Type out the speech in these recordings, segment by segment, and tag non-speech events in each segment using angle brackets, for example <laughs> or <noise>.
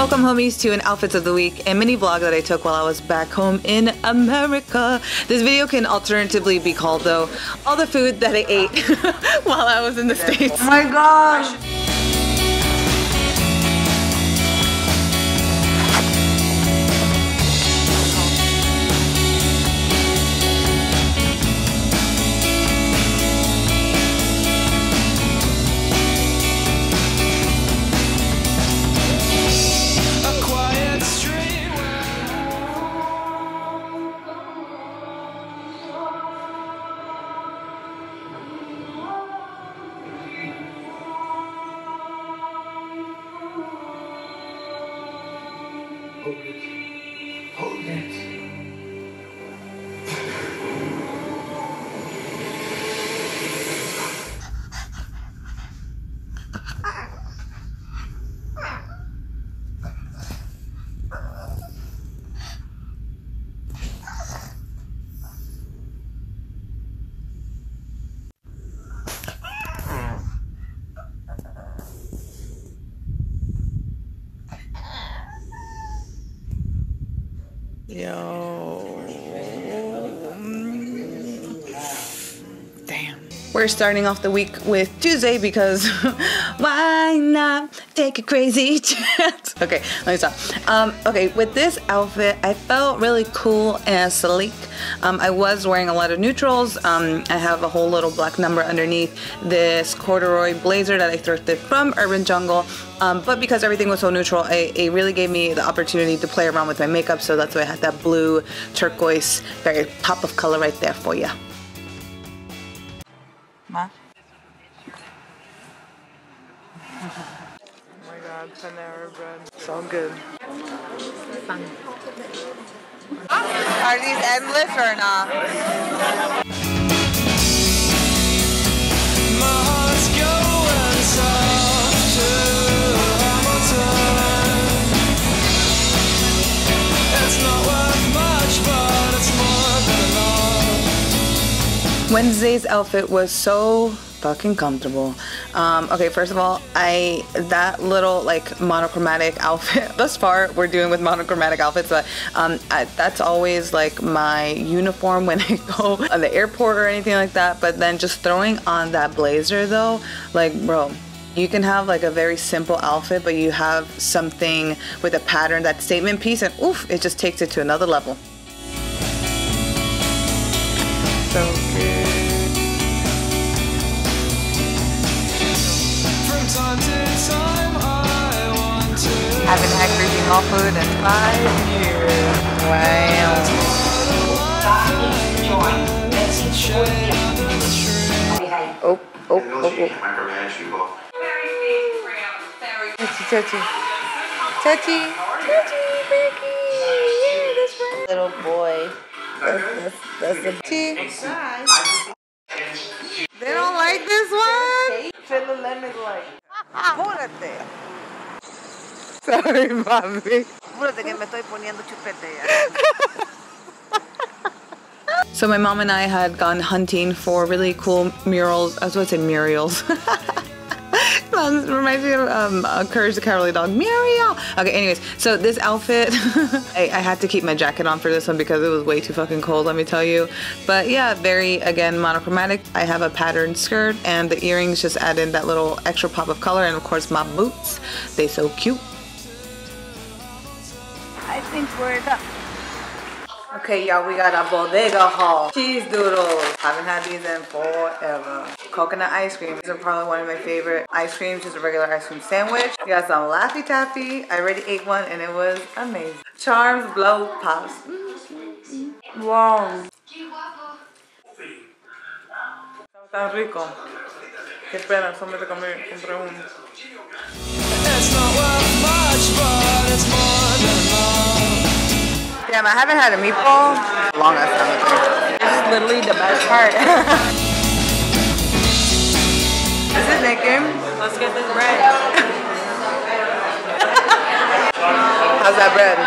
Welcome homies to an Outfits of the Week, a mini vlog that I took while I was back home in America. This video can alternatively be called though, all the food that I ate <laughs> while I was in the States. Oh my gosh! Yo. Damn. We're starting off the week with Tuesday because <laughs> why not take a crazy <laughs> chance? Okay, let me stop. Um, okay, with this outfit, I felt really cool and sleek. Um, I was wearing a lot of neutrals. Um, I have a whole little black number underneath this corduroy blazer that I thrifted from Urban Jungle. Um, but because everything was so neutral, it, it really gave me the opportunity to play around with my makeup. So that's why I had that blue turquoise, very pop of color right there for you. Ma? Oh my god, Panera bread. So good. Are these endless or not? Wednesday's outfit was so fucking comfortable. Um, okay, first of all, I that little like monochromatic <laughs> outfit. Thus far, we're doing with monochromatic outfits, but um, I, that's always like my uniform when <laughs> I go on the airport or anything like that. But then just throwing on that blazer though, like bro. You can have like a very simple outfit, but you have something with a pattern, that statement piece, and oof, it just takes it to another level. So good. Haven't had mall food in five years. Wow. Oh, oh, oh, oh. Touchy, touchy. Touchy, touchy. Yeah, that's right. Little boy. That's, that's, that's a T. They don't like this one? Philolem is like, apúrate. Sorry, mommy. Apúrate que me estoy poniendo chupete ya. So my mom and I had gone hunting for really cool murals. I was going to say murals. <laughs> Sounds- reminds me of um, uh, Courage the Cowardly Dog. Muriel. Okay, anyways, so this outfit, <laughs> I, I had to keep my jacket on for this one because it was way too fucking cold. Let me tell you. But yeah, very again monochromatic. I have a patterned skirt, and the earrings just add in that little extra pop of color, and of course my boots. They so cute. I think we're done. Okay, y'all, we got a bodega haul. Cheese doodles. Haven't had these in forever. Coconut ice cream. These are probably one of my favorite ice creams, just a regular ice cream sandwich. We got some Laffy Taffy. I already ate one and it was amazing. Charms Blow Pops. Wow. Tan rico. Qué pena, solo me comí, compré uno. It's it's. Damn, I haven't had a meatball long ass time is literally the best part. <laughs> it, Nicky. Let's get this bread. How's that bread?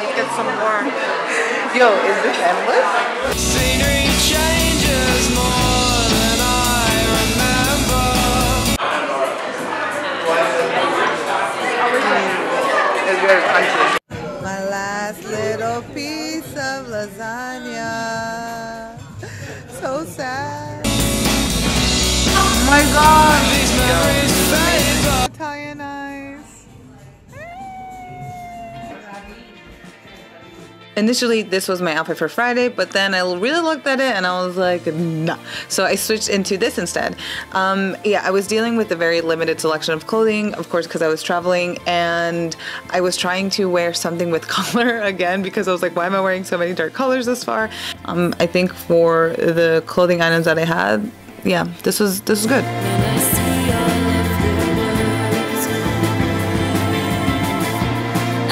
Let's get some more. Yo, is this endless? My last little piece of lasagna. So sad. Oh my god. These memories fade, but Italian eyes. Initially, this was my outfit for Friday, but then I really looked at it and I was like, nah. So I switched into this instead. Um, yeah, I was dealing with a very limited selection of clothing, of course, because I was traveling and I was trying to wear something with <laughs> color again because I was like, why am I wearing so many dark colors this far? Um, I think for the clothing items that I had, yeah, this was this was good. When I see all of the words,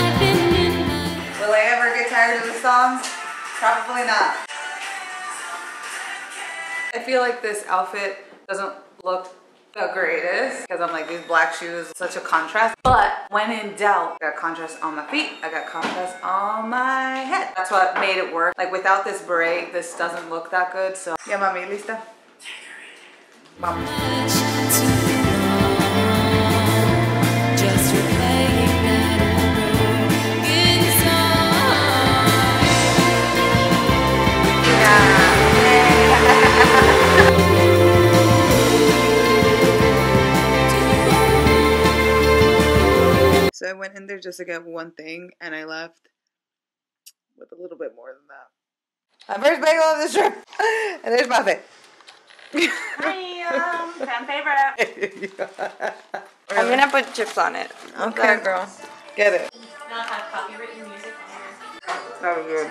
I've been in my Will I ever get tired of the songs? Probably not. I feel like this outfit doesn't look the greatest because I'm like these black shoes, such a contrast. But when in doubt, I got contrast on my feet, I got contrast on my head. That's what made it work. Like without this beret, this doesn't look that good. So, yeah, mami, lista? Song. So I went in there just to get one thing and I left with a little bit more than that. My first bagel of this trip. <laughs> And there's my face. <laughs> Hi, um, fan favorite. I'm <laughs> I'm gonna put chips on it. Okay, There. girl. Get it. Not have copywritten music on. That was good.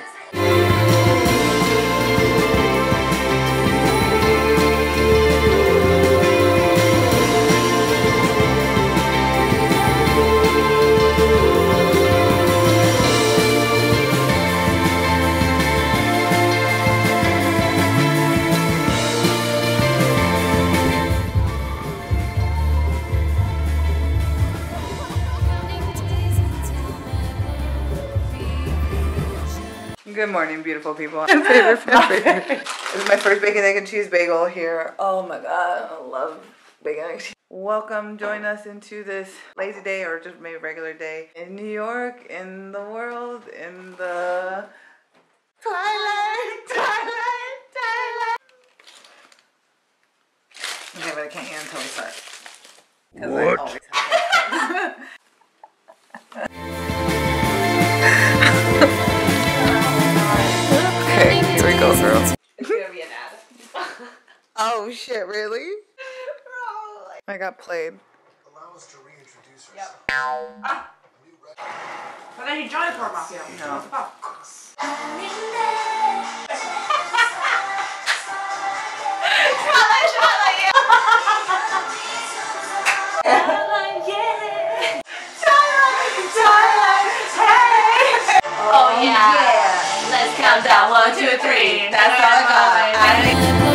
Good morning, beautiful people. <laughs> favorite, favorite. <laughs> this is my first bacon, egg, and cheese bagel here. Oh my god, I love bacon, egg, and cheese. Welcome, join us into this lazy day or just maybe regular day in New York, in the world, in the twilight, <laughs> twilight, twilight. Okay, but I can't eat until we start. 'Cause Oh shit, really? I got played. Allow us to reintroduce ourselves. Ah. But then you joined Poor Mafia. No. Oh yeah. Let's count down one, two, three. That's all I got.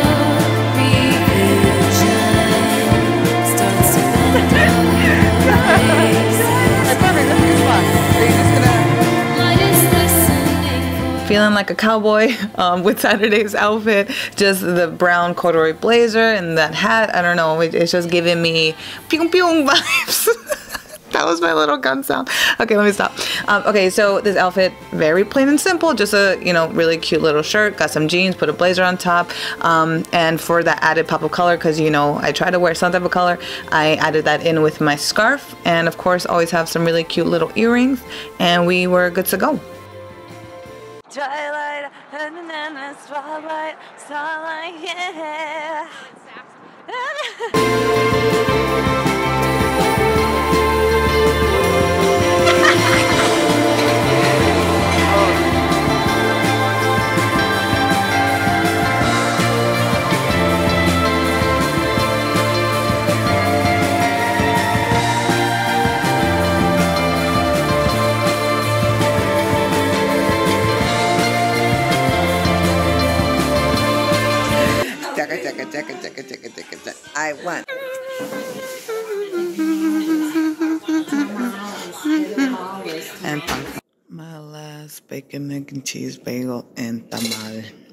Feeling like a cowboy <laughs> um, with Saturday's outfit, just the brown corduroy blazer and that hat. I don't know, it- it's just giving me pew pew vibes. <laughs> that was my little gun sound. Okay, let me stop. Um, okay, so this outfit very plain and simple, just a you know really cute little shirt. Got some jeans, put a blazer on top, um, and for that added pop of color, because you know I try to wear some type of color, I added that in with my scarf, and of course always have some really cute little earrings, and we were good to go. Twilight, and then starlight, starlight, yeah. <laughs> and. My last bacon, egg, and cheese bagel and tamal.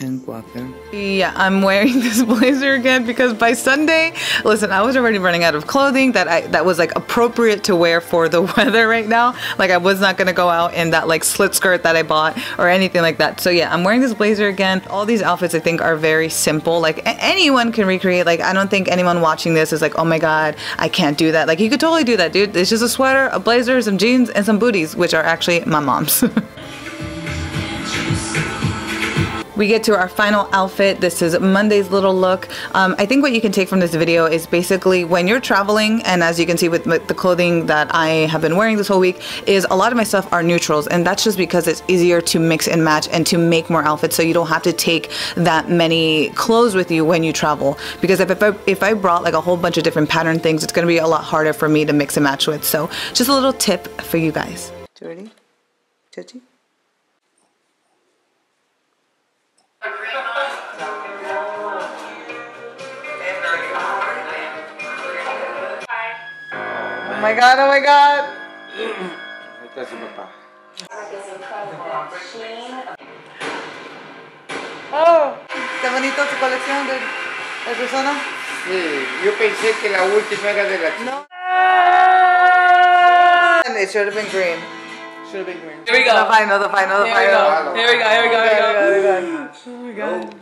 And. Yeah, I'm wearing <laughs> this blazer again because by Sunday, listen, I was already running out of clothing that I that was like appropriate to wear for the <laughs> weather right now. Like I was not gonna go out in that like slit skirt that I bought or anything like that. So yeah, I'm wearing this blazer again. All these outfits I think are very simple. Like anyone can recreate. Like I don't think anyone watching this is like, oh my god, I can't do that. Like you could totally do that, dude. It's just a sweater, a blazer, some jeans, and some booties, which are actually my mom's. <laughs> We get to our final outfit. This is Monday's little look. Um, I think what you can take from this video is basically when you're traveling, and as you can see with, the clothing that I have been wearing this whole week, is a lot of my stuff are neutrals, and that's just because it's easier to mix and match and to make more outfits, so you don't have to take that many clothes with you when you travel. Because if, if I if I brought like a whole bunch of different pattern things, it's gonna be a lot harder for me to mix and match with. So just a little tip for you guys. You ready? Oh my god, oh my god. Ahí está su papá. Oh, está bonito su colección de, de personas. Sí, yo pensé que la última era de la chica. And ah. it should have been green. Should have been green. Here we go. The final, the final, the Here we final. go. Here we go. Here we go. Here we go. Here we go. Oh my god.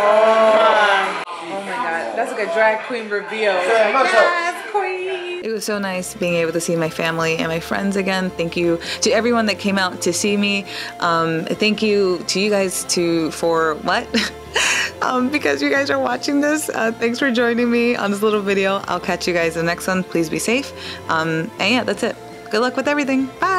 Oh my god. That's like a drag queen reveal. Yes, queen. It was so nice being able to see my family and my friends again. Thank you to everyone that came out to see me. Um, thank you to you guys to for what? <laughs> um, because you guys are watching this. Uh, thanks for joining me on this little video. I'll catch you guys in the next one. Please be safe. Um, and yeah, that's it. Good luck with everything. Bye.